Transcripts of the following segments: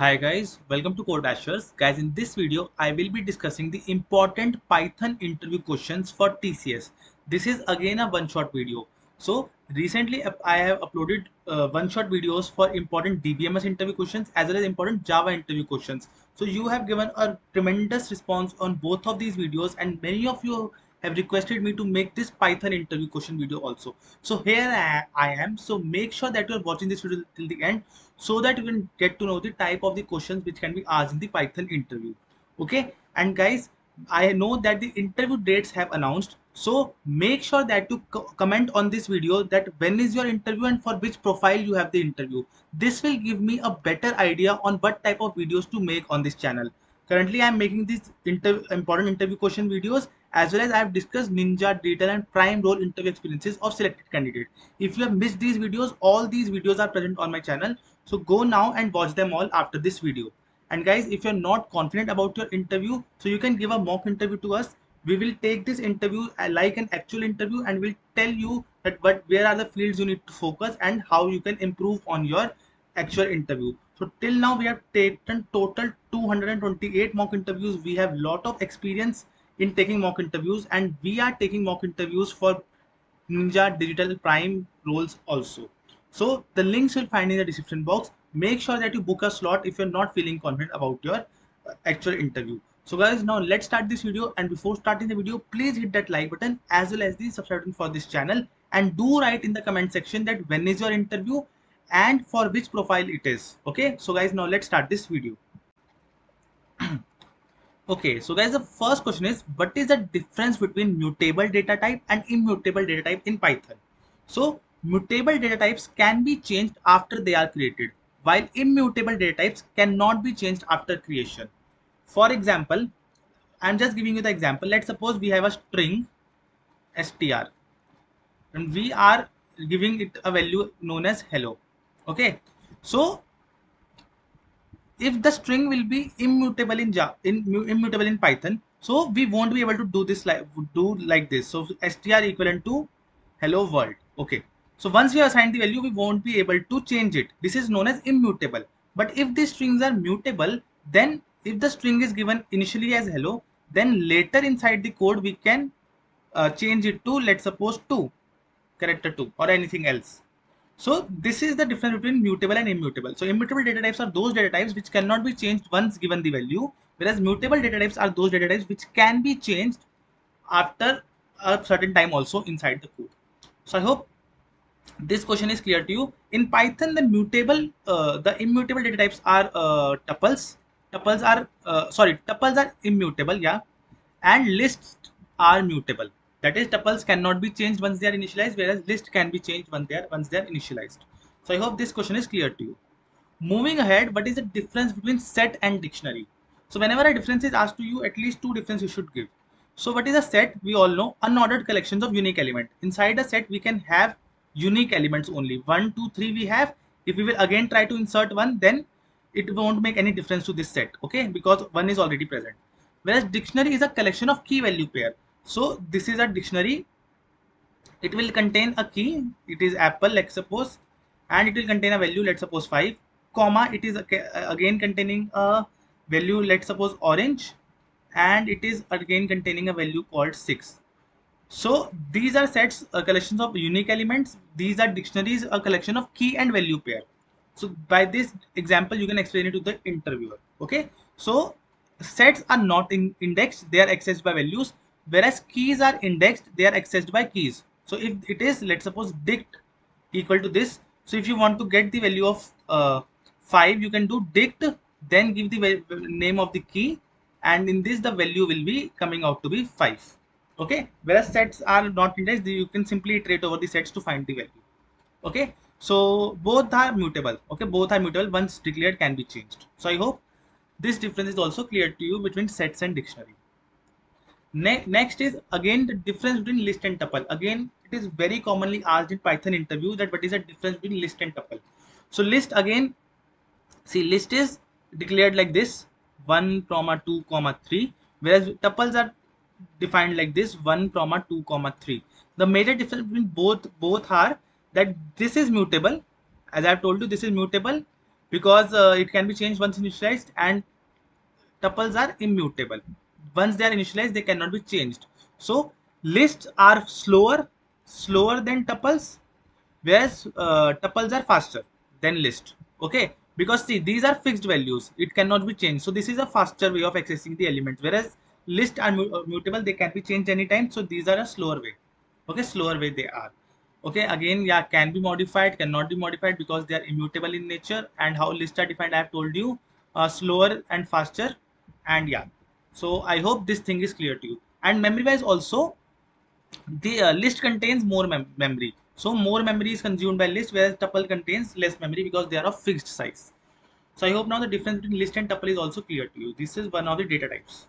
Hi guys, welcome to Code Bashers. Guys, in this video, I will be discussing the important Python interview questions for TCS. This is again a one-shot video. So recently I have uploaded uh, one-shot videos for important DBMS interview questions as well as important Java interview questions. So you have given a tremendous response on both of these videos and many of you have requested me to make this Python interview question video also. So here I, am. So make sure that you are watching this video till the end so that you can get to know the type of the questions which can be asked in the Python interview. Okay. And guys, I know that the interview dates have announced. So make sure that you co comment on this video that when is your interview and for which profile you have the interview. This will give me a better idea on what type of videos to make on this channel. Currently, I am making these important interview question videos as well as I have discussed Ninja, Digital and Prime role interview experiences of selected candidate. If you have missed these videos, all these videos are present on my channel. So go now and watch them all after this video. And guys, if you're not confident about your interview, so you can give a mock interview to us. We will take this interview uh, like an actual interview and we'll tell you that but where are the fields you need to focus and how you can improve on your actual interview. So till now we have taken total 228 mock interviews. We have lot of experience in taking mock interviews and we are taking mock interviews for Ninja Digital Prime roles also. So the links you'll find in the description box. Make sure that you book a slot if you're not feeling confident about your uh, actual interview. So guys, now let's start this video and before starting the video, please hit that like button as well as the subscribe button for this channel and do write in the comment section that when is your interview and for which profile it is. Okay, so guys, now let's start this video. Okay, so guys, the first question is, what is the difference between mutable data type and immutable data type in Python? So, mutable data types can be changed after they are created, while immutable data types cannot be changed after creation. For example, I'm just giving you the example. Let's suppose we have a string str and we are giving it a value known as hello. Okay, so if the string will be immutable in Java, in, immutable in Python, so we won't be able to do this like do like this. So str equivalent to hello world. Okay. So once we assign the value, we won't be able to change it. This is known as immutable. But if these strings are mutable, then if the string is given initially as hello, then later inside the code we can uh, change it to let's suppose 2 character 2 or anything else so this is the difference between mutable and immutable. So immutable data types are those data types which cannot be changed once given the value, whereas mutable data types are those data types which can be changed after a certain time also inside the code. So I hope this question is clear to you. In Python, the mutable, uh, the immutable data types are uh, tuples. Tuples are, uh, sorry, tuples are immutable, yeah, and lists are mutable. That is, tuples cannot be changed once they are initialized, whereas list can be changed once they are once they are initialized. So I hope this question is clear to you. Moving ahead, what is the difference between set and dictionary? So whenever a difference is asked to you, at least two differences you should give. So what is a set? We all know unordered collections of unique element. Inside a set, we can have unique elements only. One, two, three we have. If we will again try to insert one, then it won't make any difference to this set. Okay, because one is already present. Whereas dictionary is a collection of key value pair. So this is a dictionary. It will contain a key. It is apple, let's suppose, and it will contain a value, let's suppose 5, comma, it is again containing a value, let's suppose orange, and it is again containing a value called 6. So these are sets, uh, collections of unique elements. These are dictionaries, a collection of key and value pair. So by this example, you can explain it to the interviewer. Okay. So sets are not in indexed, they are accessed by values whereas keys are indexed they are accessed by keys. So if it is let's suppose dict equal to this. So if you want to get the value of uh, 5 you can do dict then give the name of the key. And in this the value will be coming out to be 5 okay? Whereas sets are not indexed you can simply iterate over the sets to find the value. Okay? So both are mutable. Okay? Both are mutable once declared can be changed. So i hope this difference is also clear to you between sets and dictionary Ne next is again the difference between list and tuple. Again, it is very commonly asked in Python interview that what is the difference between list and tuple. So list again, see list is declared like this 1 comma 2 comma 3 whereas tuples are defined like this 1 comma 2 comma 3 the major difference between both both are that this is mutable as i have told you this is mutable because uh, it can be changed once initialized and tuples are immutable once they are initialized they cannot be changed. So lists are slower slower than tuples whereas uh, tuples are faster than list. Okay? Because see these are fixed values. It cannot be changed. So this is a faster way of accessing the elements whereas list are uh, mutable they can be changed anytime. So these are a slower way. Okay? Slower way they are. Okay? Again yeah can be modified cannot be modified because they are immutable in nature. And how lists are defined i have told you. Uh, slower and faster. And yeah so i hope this thing is clear to you. And memory wise also the uh, list contains more mem memory. So more memory is consumed by list whereas tuple contains less memory because they are of fixed size. So i hope now the difference between list and tuple is also clear to you. This is one of the data types.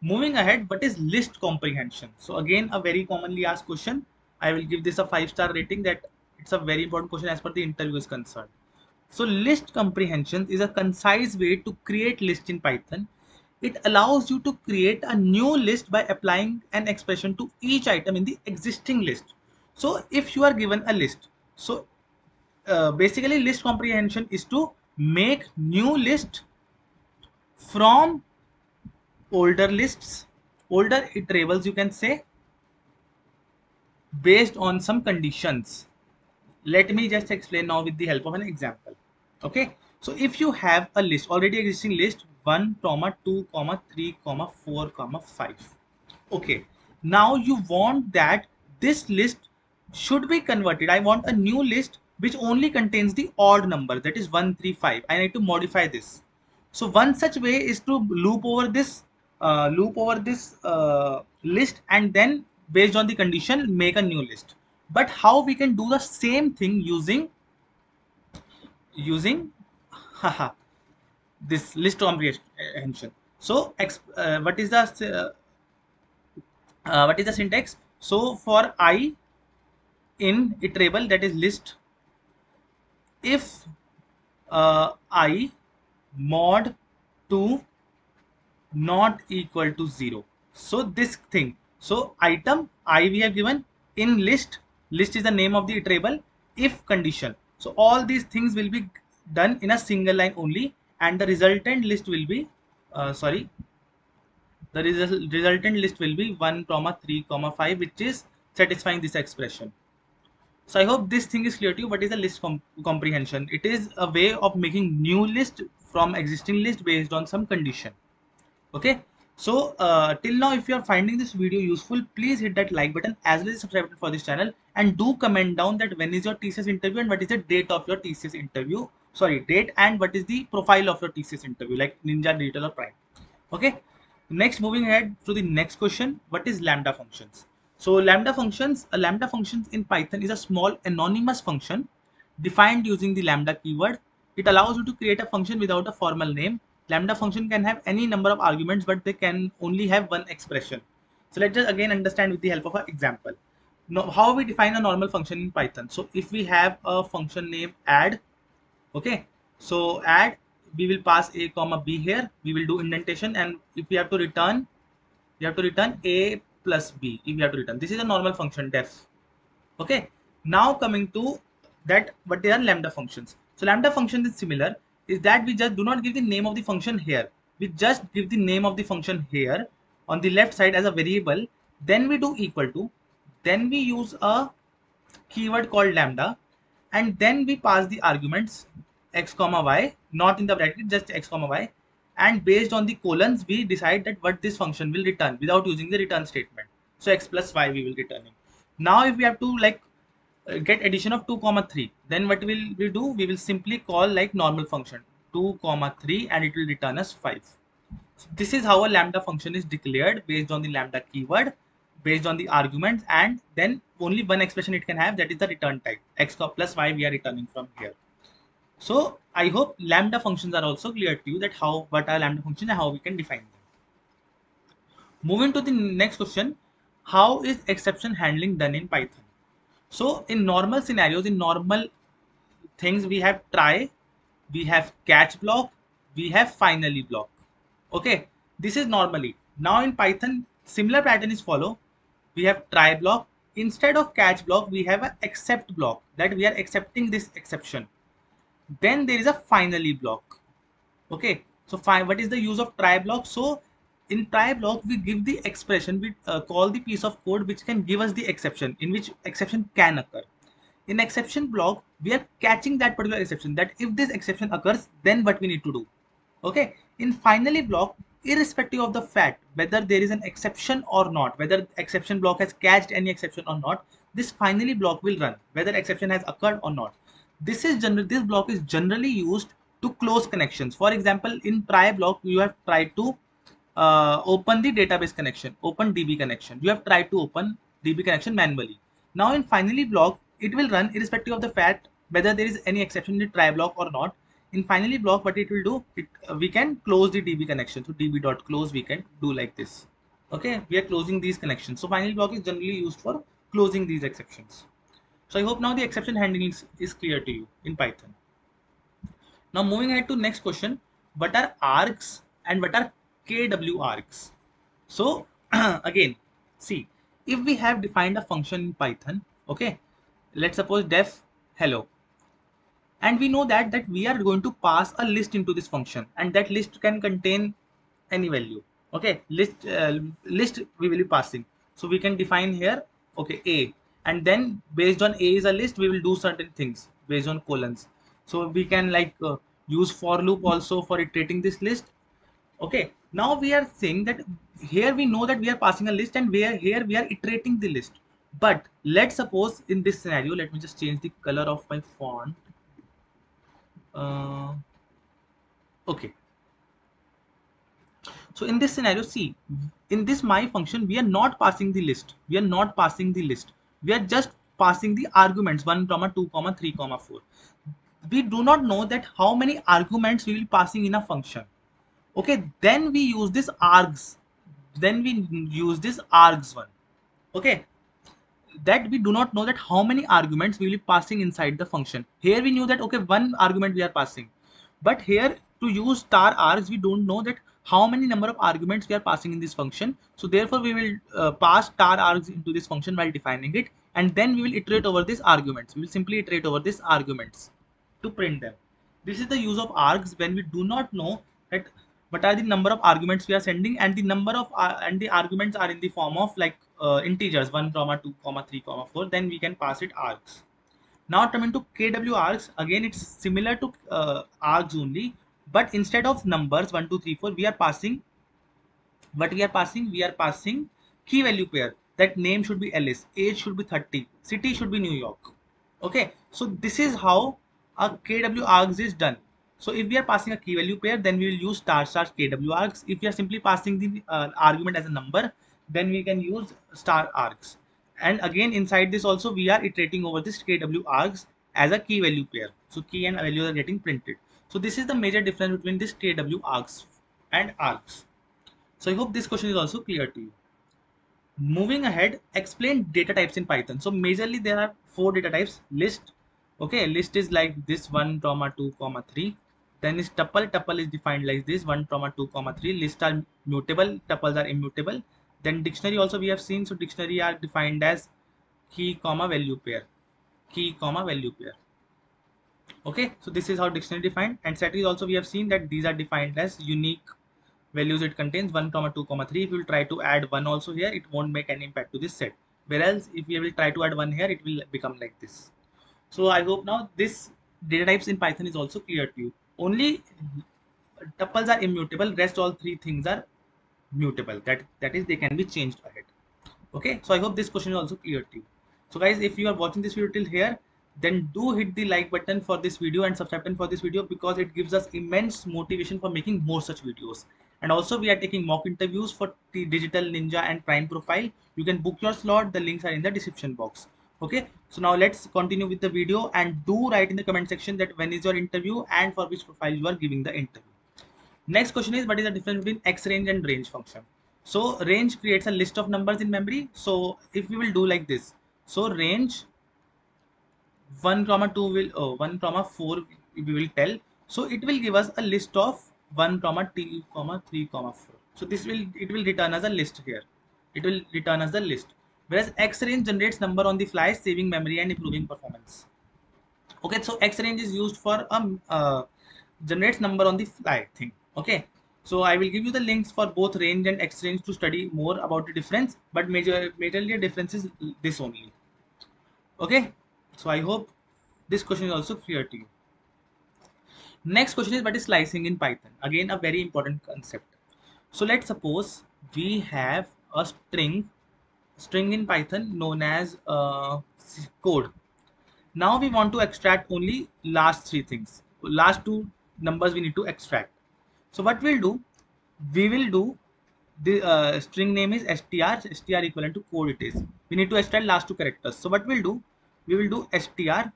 Moving ahead what is list comprehension? So again a very commonly asked question. I will give this a five star rating that it's a very important question as per the interview is concerned. So list comprehension is a concise way to create list in python it allows you to create a new list by applying an expression to each item in the existing list. So if you are given a list so uh, basically list comprehension is to make new list from older lists. Older iterables you can say based on some conditions. Let me just explain now with the help of an example. Okay? So if you have a list already existing list 1 comma 2 comma 3 comma 4 comma 5 okay. Now you want that this list should be converted. I want a new list which only contains the odd number. That is 135 i need to modify this. So one such way is to loop over this uh, loop over this uh, list and then based on the condition make a new list. But how we can do the same thing using using haha this list comprehension so uh, what is the uh, uh, what is the syntax? So for i in iterable that is list if uh, i mod 2 not equal to 0 so this thing. So item i we have given in list list is the name of the iterable if condition. So all these things will be done in a single line only and the resultant list will be uh, sorry the result, resultant list will be 1 comma 3 comma 5 which is satisfying this expression. So i hope this thing is clear to you. What is a list com comprehension? It is a way of making new list from existing list based on some condition. Okay? So uh, till now if you are finding this video useful please hit that like button as well as subscribe for this channel. And do comment down that when is your tcs interview and what is the date of your tcs interview sorry date and what is the profile of your TCS interview like Ninja Digital or Prime. Okay. Next, moving ahead to the next question, what is lambda functions? So lambda functions, a lambda functions in Python is a small anonymous function defined using the lambda keyword. It allows you to create a function without a formal name. Lambda function can have any number of arguments, but they can only have one expression. So let's just again understand with the help of an example. Now, how we define a normal function in Python. So if we have a function name add okay so add we will pass a comma b here. We will do indentation and if we have to return we have to return a plus b if we have to return. This is a normal function def. Okay now coming to that what they are lambda functions. So lambda function is similar is that we just do not give the name of the function here. We just give the name of the function here on the left side as a variable. Then we do equal to then we use a keyword called lambda and then we pass the arguments x comma y not in the bracket just x comma y. And based on the colons we decide that what this function will return without using the return statement. So x plus y we will return now if we have to like uh, get addition of 2 comma 3 then what will we do? We will simply call like normal function 2 comma 3 and it will return us 5 so this is how a lambda function is declared based on the lambda keyword based on the arguments and then only one expression it can have that is the return type. x plus y we are returning from here so i hope lambda functions are also clear to you that how what are lambda functions and how we can define them. Moving to the next question how is exception handling done in python? So in normal scenarios in normal things we have try we have catch block we have finally block. Okay this is normally. Now in python similar pattern is follow. We have try block. Instead of catch block we have an except block that we are accepting this exception then there is a finally block. Okay? So what is the use of try block? So in try block we give the expression we uh, call the piece of code which can give us the exception in which exception can occur. In exception block we are catching that particular exception that if this exception occurs then what we need to do? Okay? In finally block irrespective of the fact whether there is an exception or not whether exception block has catched any exception or not this finally block will run whether exception has occurred or not this is general this block is generally used to close connections. For example in try block you have tried to uh, open the database connection open db connection. You have tried to open db connection manually. Now in finally block it will run irrespective of the fact whether there is any exception in the try block or not. In finally block what it will do it uh, we can close the db connection so db.close we can do like this. Okay? We are closing these connections. So finally block is generally used for closing these exceptions so i hope now the exception handling is, is clear to you in python. Now moving ahead to next question. What are args and what are kw args so again see if we have defined a function in python okay let's suppose def hello. And we know that that we are going to pass a list into this function and that list can contain any value okay? List uh, list we will be passing. So we can define here okay a and then based on a is a list we will do certain things based on colons. So we can like uh, use for loop also for iterating this list. Okay now we are saying that here we know that we are passing a list and we are here we are iterating the list. But let's suppose in this scenario let me just change the color of my font. Uh, okay. So in this scenario see in this my function we are not passing the list. We are not passing the list we are just passing the arguments 1 comma 2 comma 3 comma 4 we do not know that how many arguments we will passing in a function okay then we use this args then we use this args one okay that we do not know that how many arguments we will be passing inside the function. Here we knew that, okay, one argument we are passing. But here to use star args, we don't know that how many number of arguments we are passing in this function. So therefore we will uh, pass star args into this function while defining it. And then we will iterate over these arguments. We will simply iterate over these arguments to print them. This is the use of args when we do not know that what are the number of arguments we are sending and the number of uh, and the arguments are in the form of like uh, integers 1 comma 2 comma 3 comma 4 then we can pass it args now coming to kw args again it's similar to uh, args only but instead of numbers 1 2 3 4 we are passing what we are passing we are passing key value pair that name should be alice age should be 30 city should be new york okay so this is how a kw args is done so if we are passing a key value pair, then we will use star star kw args. If we are simply passing the uh, argument as a number, then we can use star args. And again, inside this also, we are iterating over this kw args as a key value pair. So key and value are getting printed. So this is the major difference between this kw args and args. So I hope this question is also clear to you. Moving ahead, explain data types in Python. So majorly there are four data types. List. Okay, list is like this one comma two comma three then is tuple tuple is defined like this 1 comma 2 comma 3 list are mutable tuples are immutable then dictionary also we have seen so dictionary are defined as key comma value pair key comma value pair okay so this is how dictionary defined. And set is also we have seen that these are defined as unique values it contains 1 comma 2 comma 3 if you will try to add 1 also here it won't make any impact to this set. Whereas if we will try to add 1 here it will become like this. So i hope now this data types in python is also clear to you. Only tuples are immutable rest all three things are mutable. That that is they can be changed ahead. Okay so i hope this question is also clear to you. So guys if you are watching this video till here then do hit the like button for this video and subscribe button for this video because it gives us immense motivation for making more such videos. And also we are taking mock interviews for the digital ninja and prime profile. You can book your slot. The links are in the description box. Okay? So now let's continue with the video and do write in the comment section that when is your interview and for which profile you are giving the interview. Next question is what is the difference between x range and range function? So range creates a list of numbers in memory. So if we will do like this. So range 1 comma 2 will oh, 1 comma 4 we will tell. So it will give us a list of 1 comma 2 comma 3 comma 4 so this will it will return as a list here. It will return as a list. Whereas X range generates number on the fly, saving memory and improving performance. okay so x range is used for um uh, generates number on the fly thing. Okay so i will give you the links for both range and x range to study more about the difference but major majorly difference is this only. Okay so i hope this question is also clear to you next question is what is slicing in python again a very important concept so let's suppose we have a string string in python known as uh, code now we want to extract only last three things. Last two numbers we need to extract. So what we'll do, we will do the uh, string name is str, str equivalent to code it is. We need to extract last two characters. So what we'll do, we will do str,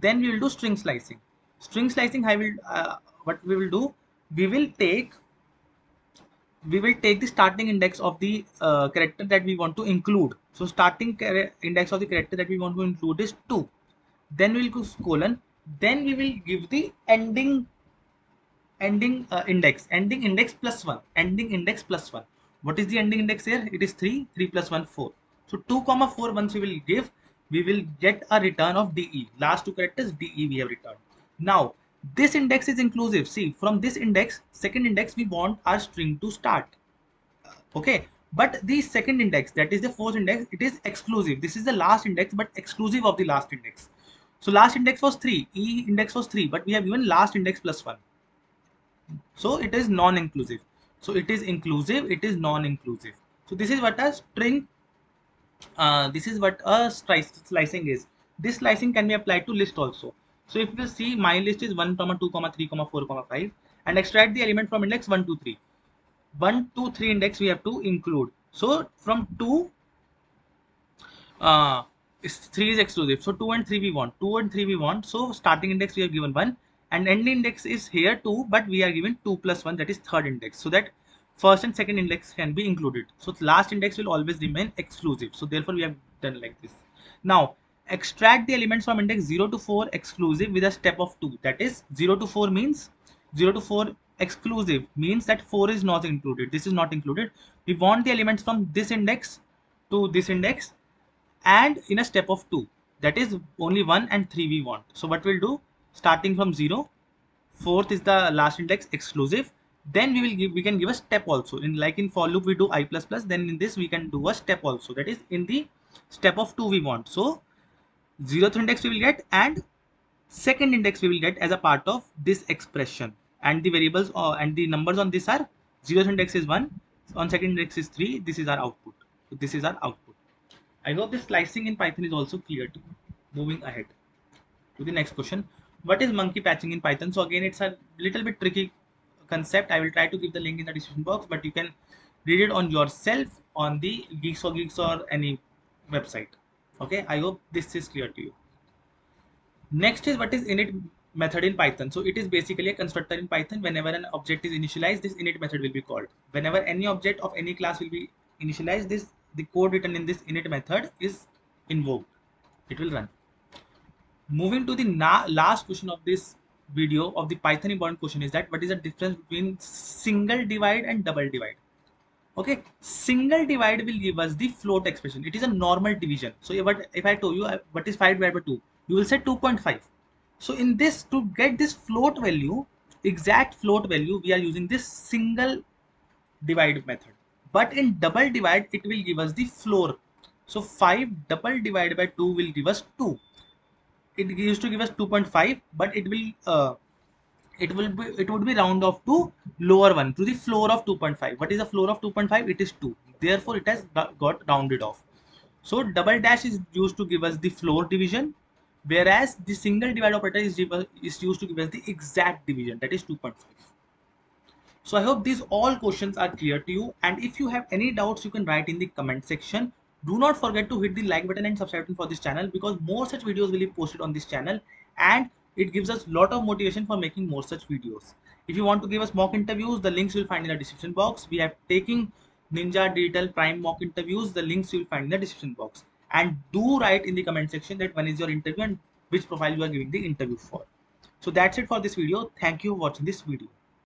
then we will do string slicing. String slicing, I will, uh, what we will do, we will take we will take the starting index of the uh, character that we want to include. So starting index of the character that we want to include is 2 then we'll go colon then we will give the ending ending uh, index. Ending index plus 1 ending index plus 1 what is the ending index here? It is 3 3 plus 1 4 so 2 comma 4 once we will give we will get a return of de last two characters de we have returned. Now this index is inclusive. See from this index second index we want our string to start. Okay? But the second index that is the fourth index it is exclusive. This is the last index but exclusive of the last index. So last index was 3, E index was 3, but we have given last index plus 1. So it is non-inclusive. So it is inclusive, it is non-inclusive. So this is what a string, uh, this is what a slicing is. This slicing can be applied to list also. So if you see my list is 1, comma 2, comma 3, comma 4, comma 5 and extract the element from index 1, 2, 3. 1, 2, 3 index we have to include. So from 2, uh, 3 is exclusive so 2 and 3 we want 2 and 3 we want so starting index we have given 1 and end index is here 2 but we are given 2 plus 1 that is third index so that first and second index can be included. So last index will always remain exclusive. So therefore we have done like this. Now extract the elements from index 0 to 4 exclusive with a step of 2 that is 0 to 4 means 0 to 4 exclusive means that 4 is not included. This is not included. We want the elements from this index to this index and in a step of 2 that is only 1 and 3 we want. So what we'll do? Starting from 0 fourth is the last index exclusive then we will give we can give a step also in like in for loop we do i plus plus then in this we can do a step also that is in the step of 2 we want so zeroth index we will get and second index we will get as a part of this expression and the variables uh, and the numbers on this are zeroth index is 1 on second index is 3 this is our output so this is our output I hope this slicing in Python is also clear to. Moving ahead to the next question. What is monkey patching in Python? So again, it's a little bit tricky concept. I will try to give the link in the description box, but you can read it on yourself on the Geeks for Geeks or any website. Okay, I hope this is clear to you. Next is what is init method in Python. So it is basically a constructor in Python. Whenever an object is initialized, this init method will be called. Whenever any object of any class will be initialized, this the code written in this init method is invoked. It will run. Moving to the last question of this video of the Python important question is that what is the difference between single divide and double divide? Okay, single divide will give us the float expression. It is a normal division. So if, if I told you uh, what is 5 divided by 2, you will say 2.5. So in this, to get this float value, exact float value, we are using this single divide method but in double divide it will give us the floor so 5 double divided by 2 will give us 2 it used to give us 2.5 but it will uh, it will be it would be round off to lower one to the floor of 2.5 what is the floor of 2.5 it is 2 therefore it has got rounded off so double dash is used to give us the floor division whereas the single divide operator is, is used to give us the exact division that is 2.5 so I hope these all questions are clear to you. And if you have any doubts, you can write in the comment section. Do not forget to hit the like button and subscribe button for this channel because more such videos will be posted on this channel and it gives us lot of motivation for making more such videos. If you want to give us mock interviews, the links you will find in the description box. We have taken Ninja Digital Prime mock interviews. The links you will find in the description box. And do write in the comment section that when is your interview and which profile you are giving the interview for. So that's it for this video. Thank you for watching this video.